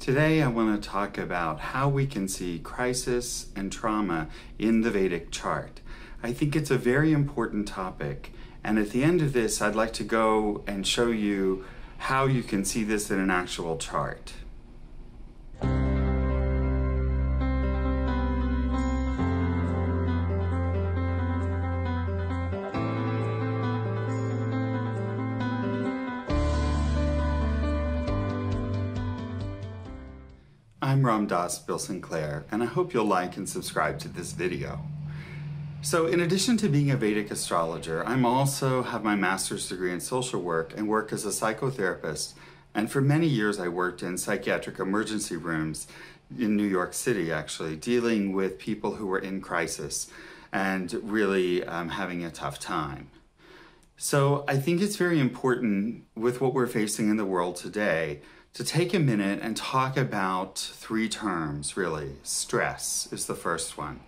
Today, I want to talk about how we can see crisis and trauma in the Vedic chart. I think it's a very important topic, and at the end of this, I'd like to go and show you how you can see this in an actual chart. I'm Ramdas Bill Sinclair, and I hope you'll like and subscribe to this video. So, in addition to being a Vedic astrologer, I'm also have my master's degree in social work and work as a psychotherapist. And for many years, I worked in psychiatric emergency rooms in New York City, actually, dealing with people who were in crisis and really um, having a tough time. So, I think it's very important with what we're facing in the world today to take a minute and talk about three terms, really. Stress is the first one.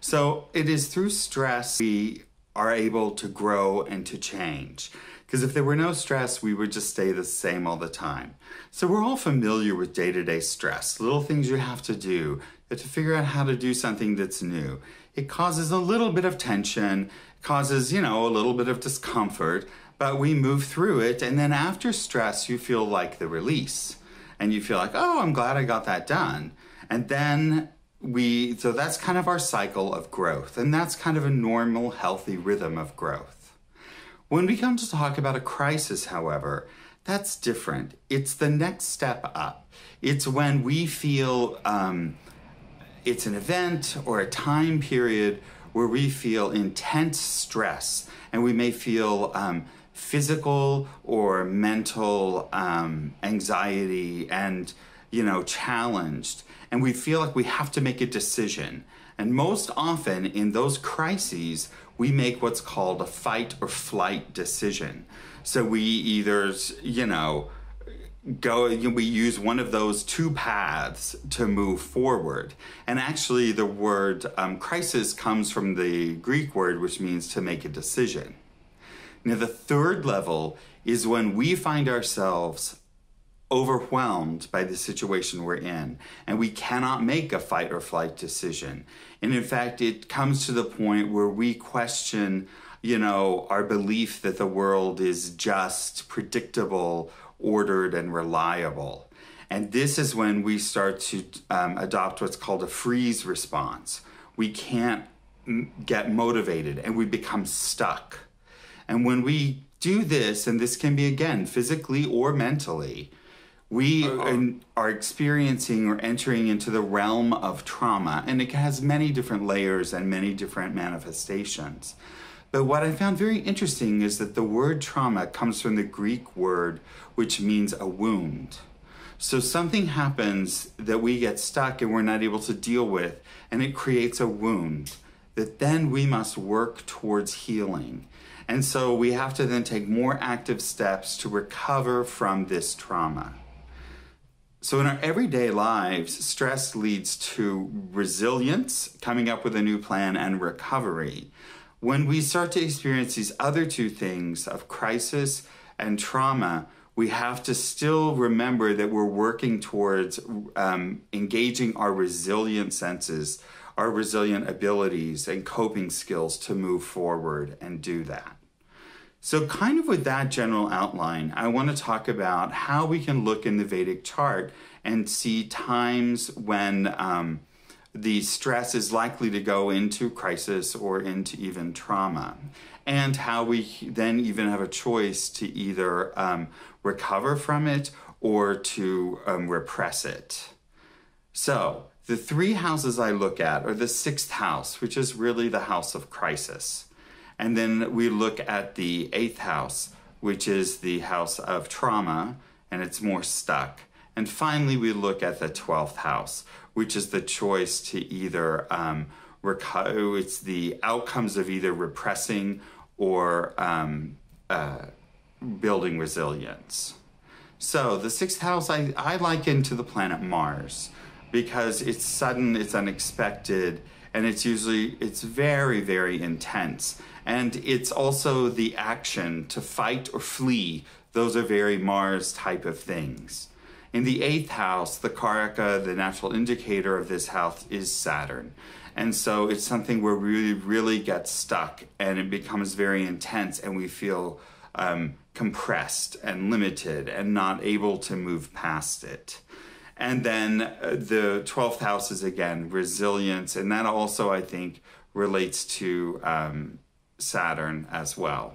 So it is through stress we are able to grow and to change. Because if there were no stress, we would just stay the same all the time. So we're all familiar with day to day stress, little things you have to do. You have to figure out how to do something that's new. It causes a little bit of tension, causes, you know, a little bit of discomfort, but we move through it. And then after stress, you feel like the release. And you feel like, oh, I'm glad I got that done. And then we, so that's kind of our cycle of growth. And that's kind of a normal, healthy rhythm of growth. When we come to talk about a crisis, however, that's different. It's the next step up. It's when we feel um, it's an event or a time period where we feel intense stress and we may feel um, physical or mental um, anxiety and you know challenged. And we feel like we have to make a decision. And most often in those crises we make what's called a fight or flight decision. So we either you know go we use one of those two paths to move forward. And actually the word um, crisis comes from the greek word which means to make a decision now, the third level is when we find ourselves overwhelmed by the situation we're in and we cannot make a fight or flight decision. And in fact, it comes to the point where we question, you know, our belief that the world is just, predictable, ordered, and reliable. And this is when we start to um, adopt what's called a freeze response. We can't get motivated and we become stuck. And when we do this, and this can be again physically or mentally, we uh, are experiencing or entering into the realm of trauma, and it has many different layers and many different manifestations. But what I found very interesting is that the word trauma comes from the Greek word which means a wound. So something happens that we get stuck and we're not able to deal with, and it creates a wound that then we must work towards healing. And so we have to then take more active steps to recover from this trauma. So, in our everyday lives, stress leads to resilience, coming up with a new plan, and recovery. When we start to experience these other two things of crisis and trauma, we have to still remember that we're working towards um, engaging our resilient senses, our resilient abilities, and coping skills to move forward and do that. So, kind of with that general outline, I want to talk about how we can look in the Vedic chart and see times when um, the stress is likely to go into crisis or into even trauma, and how we then even have a choice to either um, recover from it or to um, repress it. So, the three houses I look at are the sixth house, which is really the house of crisis. And then we look at the eighth house, which is the house of trauma, and it's more stuck. And finally, we look at the 12th house, which is the choice to either um, it's the outcomes of either repressing or um, uh, building resilience. So the sixth house I, I liken to the planet Mars because it's sudden, it's unexpected, and it's usually it's very very intense and it's also the action to fight or flee those are very mars type of things In the eighth house, the karaka, the natural indicator of this house, is Saturn. And so it's something where we really, get stuck and it becomes very intense and we feel um, compressed and limited and not able to move past it. And then uh, the 12th house is again resilience. And that also, I think, relates to um, Saturn as well.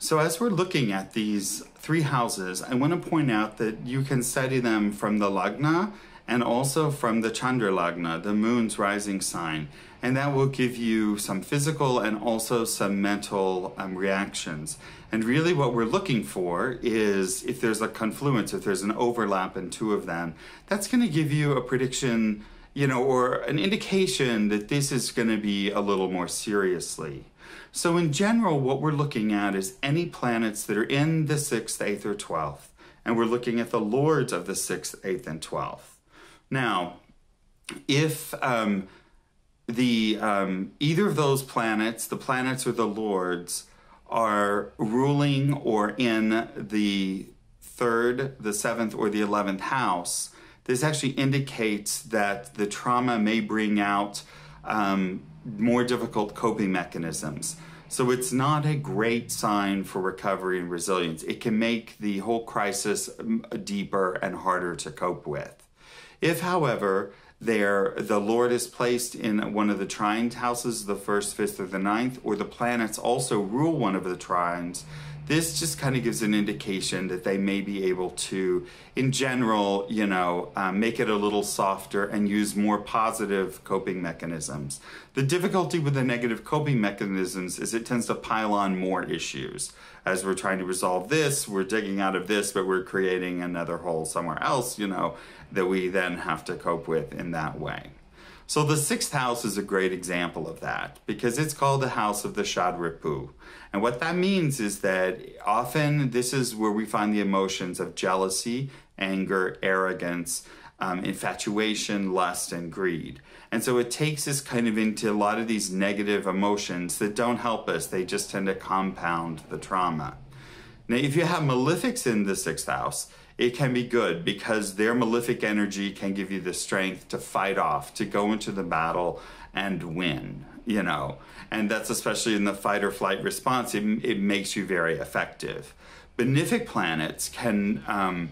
So, as we're looking at these three houses, I want to point out that you can study them from the Lagna and also from the Chandra Lagna, the moon's rising sign. And that will give you some physical and also some mental um, reactions. And really, what we're looking for is if there's a confluence, if there's an overlap in two of them, that's going to give you a prediction, you know, or an indication that this is going to be a little more seriously. So, in general, what we're looking at is any planets that are in the 6th, 8th, or 12th. And we're looking at the lords of the 6th, 8th, and 12th. Now, if um, the um, either of those planets, the planets or the lords, are ruling or in the third, the seventh, or the eleventh house, this actually indicates that the trauma may bring out um, more difficult coping mechanisms. So it's not a great sign for recovery and resilience. It can make the whole crisis um, deeper and harder to cope with. If, however, there the Lord is placed in one of the trine houses, the first, fifth, or the ninth, or the planets also rule one of the trines, this just kind of gives an indication that they may be able to, in general, you know, um, make it a little softer and use more positive coping mechanisms. The difficulty with the negative coping mechanisms is it tends to pile on more issues. As we're trying to resolve this, we're digging out of this, but we're creating another hole somewhere else, you know, that we then have to cope with in that way. So the sixth house is a great example of that because it's called the house of the Shadripu. And what that means is that often this is where we find the emotions of jealousy, anger, arrogance, um, infatuation, lust, and greed. And so it takes us kind of into a lot of these negative emotions that don't help us. They just tend to compound the trauma. Now, if you have malefics in the sixth house, it can be good because their malefic energy can give you the strength to fight off, to go into the battle and win, you know. And that's especially in the fight or flight response, it, it makes you very effective. Benefic planets can, um,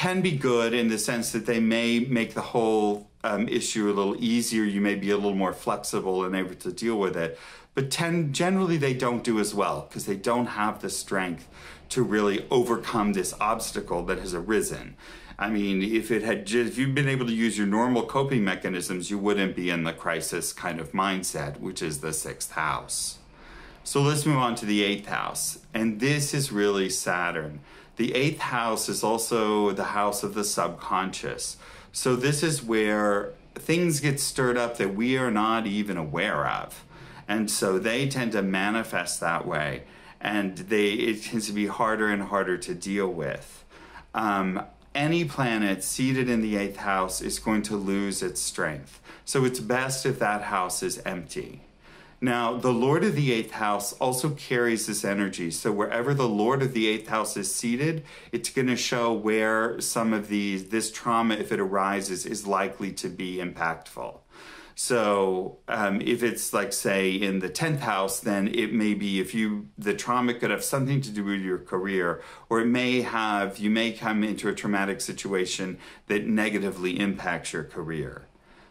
can be good in the sense that they may make the whole um, issue a little easier. You may be a little more flexible and able to deal with it. But ten, generally, they don't do as well because they don't have the strength to really overcome this obstacle that has arisen. I mean, if it had if you've been able to use your normal coping mechanisms, you wouldn't be in the crisis kind of mindset, which is the sixth house. So let's move on to the eighth house. And this is really Saturn. The eighth house is also the house of the subconscious. So this is where things get stirred up that we are not even aware of. And so they tend to manifest that way and they it tends to be harder and harder to deal with. Um, any planet seated in the eighth house is going to lose its strength. So it's best if that house is empty. Now, the Lord of the eighth house also carries this energy. So wherever the Lord of the eighth house is seated, it's going to show where some of these, this trauma, if it arises, is likely to be impactful. So um, if it's like say in the 10th house, then it may be if you, the trauma could have something to do with your career, or it may have, you may come into a traumatic situation that negatively impacts your career.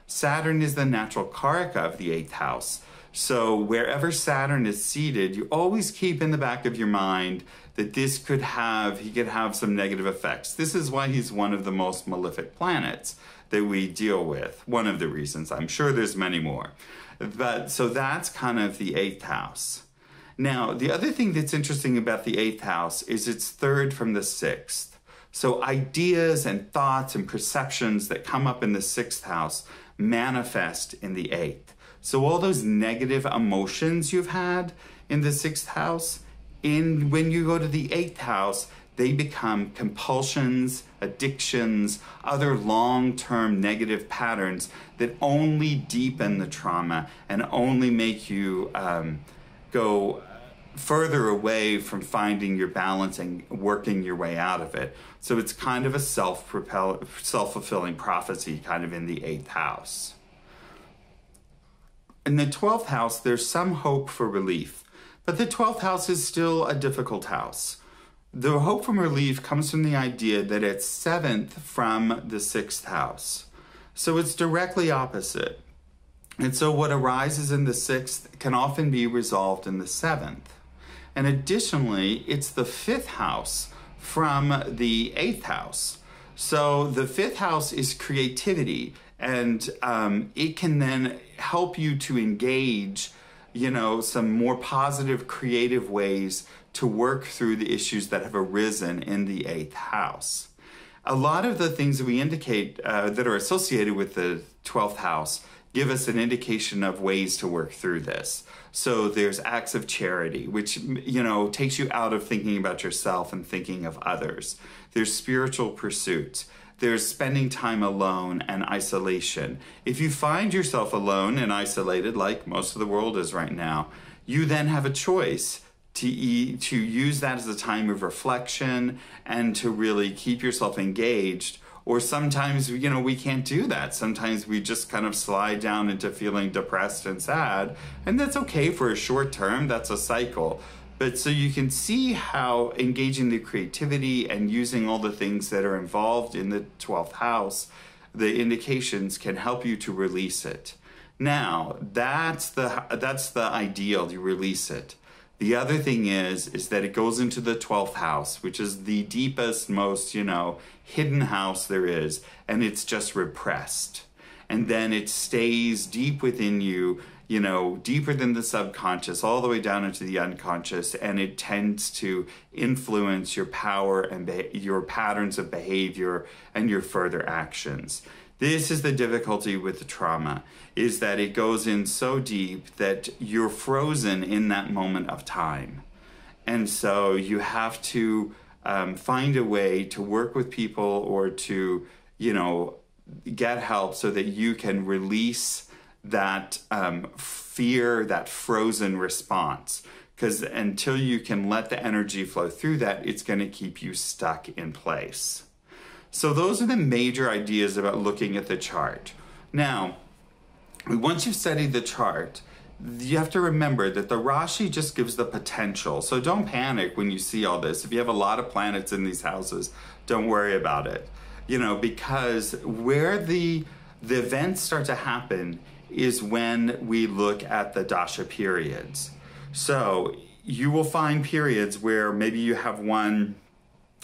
Saturn is the natural karaka of the eighth house. So wherever Saturn is seated, you always keep in the back of your mind that this could have, he could have some negative effects. This is why he's one of the most malefic planets that we deal with. One of the reasons. I'm sure there's many more. But so that's kind of the eighth house. Now, the other thing that's interesting about the eighth house is it's third from the sixth. So ideas and thoughts and perceptions that come up in the sixth house manifest in the eighth. So all those negative emotions you've had in the sixth house, in when you go to the eighth house, they become compulsions, addictions, other long term negative patterns that only deepen the trauma and only make you um, go further away from finding your balance and working your way out of it. So it's kind of a self self fulfilling prophecy, kind of in the eighth house. In the 12th house, there's some hope for relief, but the 12th house is still a difficult house. The hope from relief comes from the idea that it's seventh from the sixth house. So it's directly opposite. And so what arises in the sixth can often be resolved in the seventh. And additionally, it's the fifth house from the eighth house. So the fifth house is creativity, and um, it can then help you to engage, you know, some more positive, creative ways to work through the issues that have arisen in the eighth house. A lot of the things that we indicate uh, that are associated with the 12th house give us an indication of ways to work through this. So there's acts of charity, which you know takes you out of thinking about yourself and thinking of others. There's spiritual pursuits. There's spending time alone and isolation. If you find yourself alone and isolated, like most of the world is right now, you then have a choice to to use that as a time of reflection and to really keep yourself engaged. Or sometimes you know we can't do that. Sometimes we just kind of slide down into feeling depressed and sad and that's okay for a short term. That's a cycle but so you can see how engaging the creativity and using all the things that are involved in the 12th house the indications can help you to release it now that's the that's the ideal you release it the other thing is, is that it goes into the 12th house, which is the deepest, most, you know, hidden house there is, and it's just repressed. And then it stays deep within you, you know, deeper than the subconscious, all the way down into the unconscious, and it tends to influence your power and your patterns of behavior and your further actions. This is the difficulty with the trauma is that it goes in so deep that you're frozen in that moment of time. And so you have to um, find a way to work with people or to, you know, get help so that you can release that um, fear, that frozen response. Because until you can let the energy flow through that, it's going to keep you stuck in place. So those are the major ideas about looking at the chart. Now, once you've studied the chart, you have to remember that the Rashi just gives the potential. So don't panic when you see all this. If you have a lot of planets in these houses, don't worry about it. You know, because where the the events start to happen is when we look at the dasha periods. So you will find periods where maybe you have one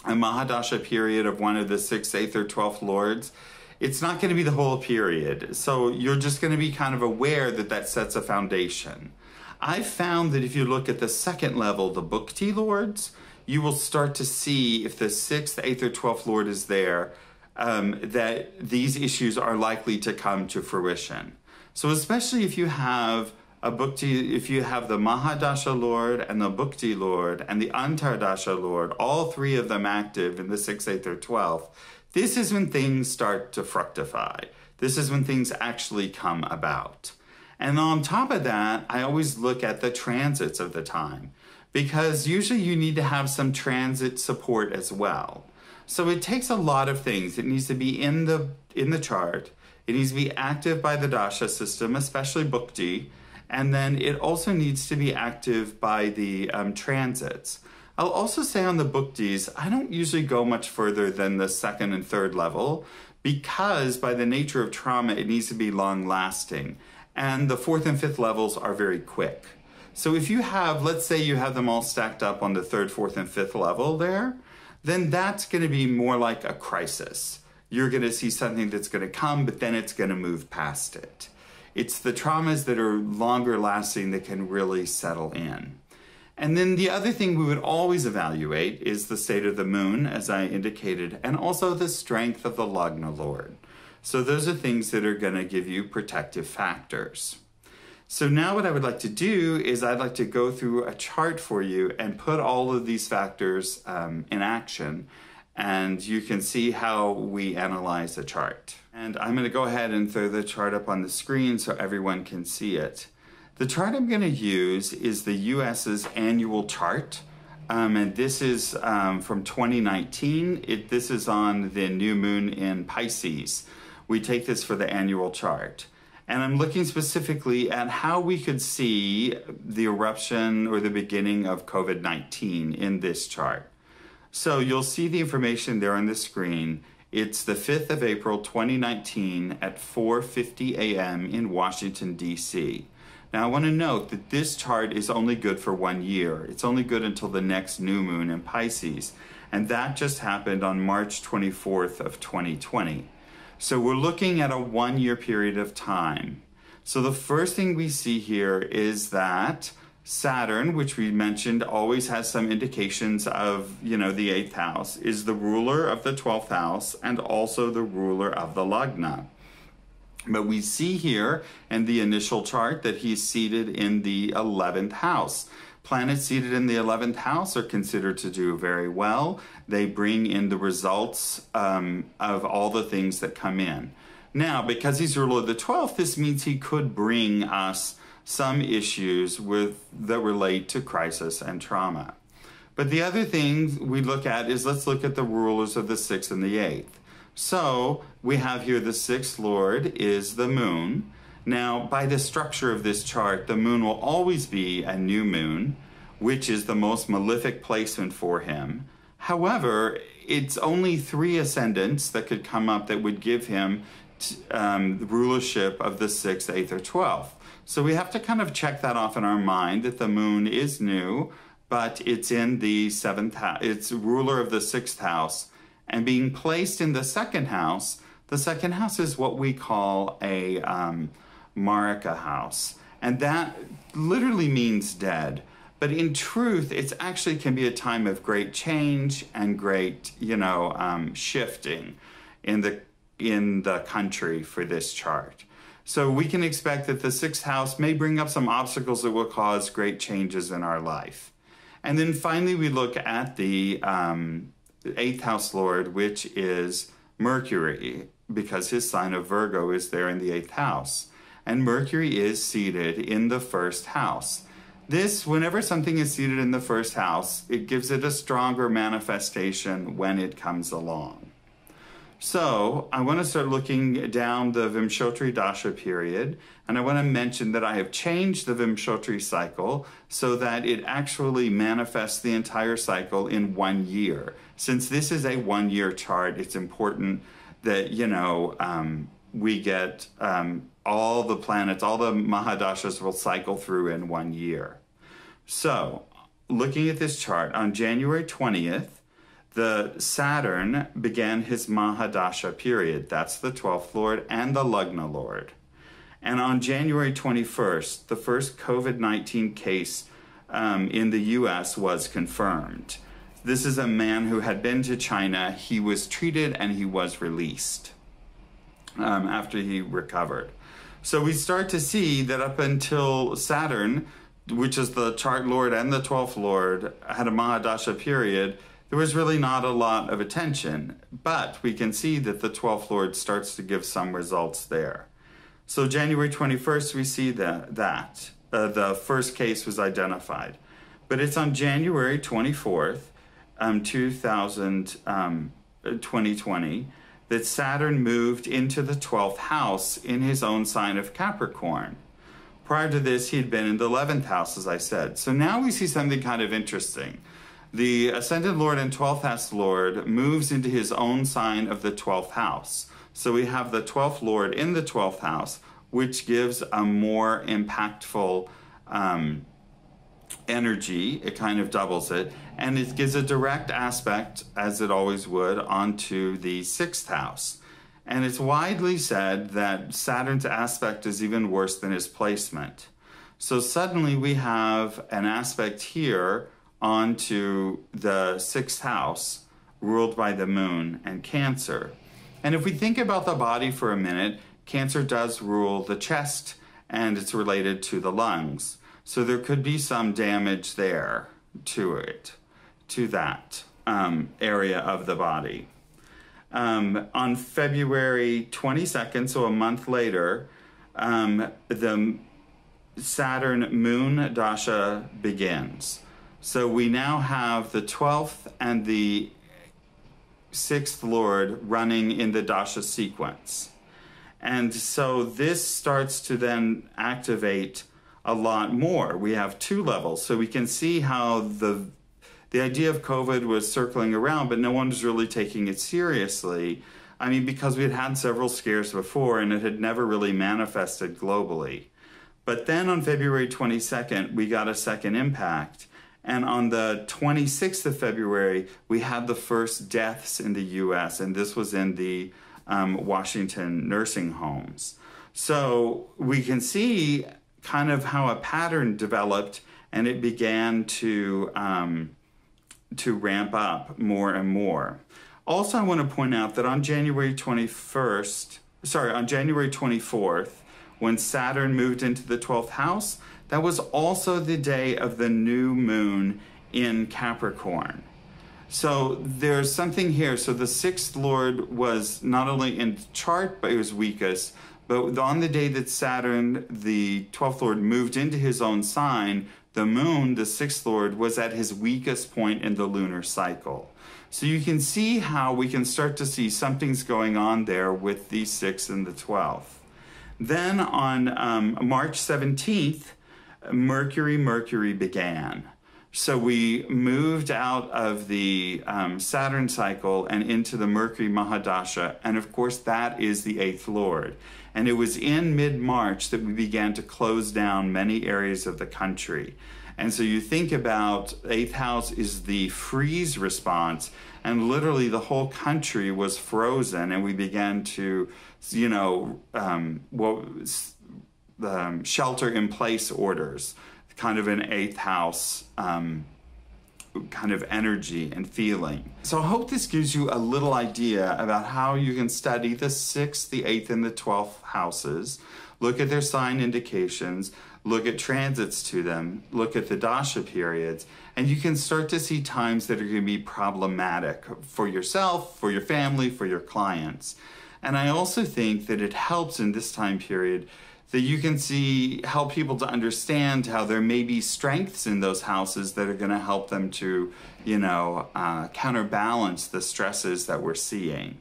a Mahadasha period of one of the sixth, eighth, or twelfth lords, it's not going to be the whole period. So you're just going to be kind of aware that that sets a foundation. I found that if you look at the second level, the Bhukti lords, you will start to see if the sixth, eighth, or twelfth lord is there, um, that these issues are likely to come to fruition. So especially if you have a Bhukti, if you have the Mahadasha Lord and the Bhukti Lord and the Antardasha Lord, all three of them active in the 6th, 8th, or 12th, this is when things start to fructify. This is when things actually come about. And on top of that, I always look at the transits of the time because usually you need to have some transit support as well. So it takes a lot of things. It needs to be in the in the chart. It needs to be active by the dasha system, especially Bhukti and then it also needs to be active by the um, transits. I'll also say on the Bhuktis, I don't usually go much further than the second and third level because by the nature of trauma, it needs to be long lasting. And the fourth and fifth levels are very quick. So if you have, let's say you have them all stacked up on the third, fourth, and fifth level there, then that's going to be more like a crisis. You're going to see something that's going to come, but then it's going to move past it. It's the traumas that are longer lasting that can really settle in. And then the other thing we would always evaluate is the state of the moon, as I indicated, and also the strength of the Lagna Lord. So those are things that are going to give you protective factors. So now what I would like to do is I'd like to go through a chart for you and put all of these factors um, in action and you can see how we analyze a chart. And I'm going to go ahead and throw the chart up on the screen so everyone can see it. The chart I'm going to use is the US's annual chart. Um, and this is um, from 2019. It, this is on the new moon in Pisces. We take this for the annual chart. And I'm looking specifically at how we could see the eruption or the beginning of COVID 19 in this chart. So you'll see the information there on the screen. It's the 5th of April 2019 at 4:50 a.m. in Washington D.C. Now I want to note that this chart is only good for 1 year. It's only good until the next new moon in Pisces, and that just happened on March 24th of 2020. So we're looking at a 1-year period of time. So the first thing we see here is that Saturn, which we mentioned, always has some indications of, you know, the eighth house, is the ruler of the 12th house and also the ruler of the Lagna. But we see here in the initial chart that he's seated in the 11th house. Planets seated in the 11th house are considered to do very well. They bring in the results um, of all the things that come in. Now, because he's ruler of the 12th, this means he could bring us some issues with that relate to crisis and trauma. But the other thing we look at is let's look at the rulers of the sixth and the eighth. So we have here the sixth lord is the moon. Now, by the structure of this chart, the moon will always be a new moon, which is the most malefic placement for him. However, it's only three ascendants that could come up that would give him um, the rulership of the sixth, eighth, or twelfth. So we have to kind of check that off in our mind that the moon is new, but it's in the seventh house, it's ruler of the sixth house. And being placed in the second house, the second house is what we call a um, Maraka house. And that literally means dead. But in truth, it actually can be a time of great change and great, you know, um, shifting in the in the country for this chart. So we can expect that the sixth house may bring up some obstacles that will cause great changes in our life. And then finally, we look at the um, eighth house lord, which is Mercury, because his sign of Virgo is there in the eighth house. And Mercury is seated in the first house. This, whenever something is seated in the first house, it gives it a stronger manifestation when it comes along. So I want to start looking down the Vimshottari Dasha period, and I want to mention that I have changed the Vimshottari cycle so that it actually manifests the entire cycle in one year. Since this is a one-year chart, it's important that, you know, um, we get um, all the planets, all the Mahadashas will cycle through in one year. So, looking at this chart, on January 20th, the Saturn began his Mahadasha period. That's the 12th Lord and the Lagna Lord. And on January 21st, the first COVID 19 case um, in the US was confirmed. This is a man who had been to China. He was treated and he was released um, after he recovered. So we start to see that up until Saturn, which is the chart lord and the 12th lord, had a Mahadasha period there was really not a lot of attention, but we can see that the 12th Lord starts to give some results there. So January 21st, we see that, that uh, the first case was identified. But it's on January 24th, um, 2000, um, 2020, that Saturn moved into the 12th house in his own sign of Capricorn. Prior to this, he had been in the 11th house, as I said. So now we see something kind of interesting. The ascendant Lord and 12th house Lord moves into his own sign of the 12th house. So we have the 12th Lord in the 12th house, which gives a more impactful um, energy. It kind of doubles it. And it gives a direct aspect, as it always would, onto the sixth house. And it's widely said that Saturn's aspect is even worse than his placement. So suddenly we have an aspect here onto the sixth house, ruled by the moon and Cancer. And if we think about the body for a minute, Cancer does rule the chest and it's related to the lungs. So there could be some damage there to it, to that um, area of the body. Um, on February 22nd, so a month later, um, the Saturn Moon Dasha begins. So we now have the 12th and the 6th Lord running in the Dasha sequence. And so this starts to then activate a lot more. We have two levels. So we can see how the the idea of COVID was circling around, but no one was really taking it seriously. I mean, because we had had several scares before and it had never really manifested globally. But then on February 22nd, we got a second impact. And on the 26th of February, we had the first deaths in the US, and this was in the um, Washington nursing homes. So we can see kind of how a pattern developed and it began to um, to ramp up more and more. Also, I want to point out that on January 21st, sorry, on January 24th, when Saturn moved into the 12th house, that was also the day of the new moon in Capricorn. So there's something here. So the sixth lord was not only in chart, but it was weakest. But on the day that Saturn, the 12th lord, moved into his own sign, the moon, the sixth lord, was at his weakest point in the lunar cycle. So you can see how we can start to see something's going on there with the 6th and the 12th. Then on um, March 17th, Mercury, Mercury began. So we moved out of the um, Saturn cycle and into the Mercury Mahadasha. And of course, that is the eighth Lord. And it was in mid March that we began to close down many areas of the country. And so you think about eighth house is the freeze response, and literally the whole country was frozen, and we began to, you know, um, what um, shelter in place orders, kind of an eighth house. Um, kind of energy and feeling. So I hope this gives you a little idea about how you can study the sixth, the eighth, and the twelfth houses, look at their sign indications, look at transits to them, look at the dasha periods, and you can start to see times that are going to be problematic for yourself, for your family, for your clients. And I also think that it helps in this time period that you can see help people to understand how there may be strengths in those houses that are going to help them to, you know, uh, counterbalance the stresses that we're seeing.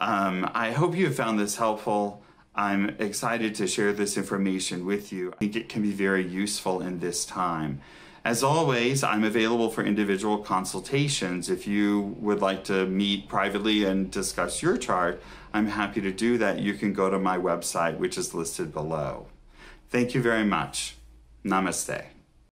Um, I hope you have found this helpful. I'm excited to share this information with you. I think it can be very useful in this time. As always, I'm available for individual consultations. If you would like to meet privately and discuss your chart, I'm happy to do that. You can go to my website, which is listed below. Thank you very much. Namaste.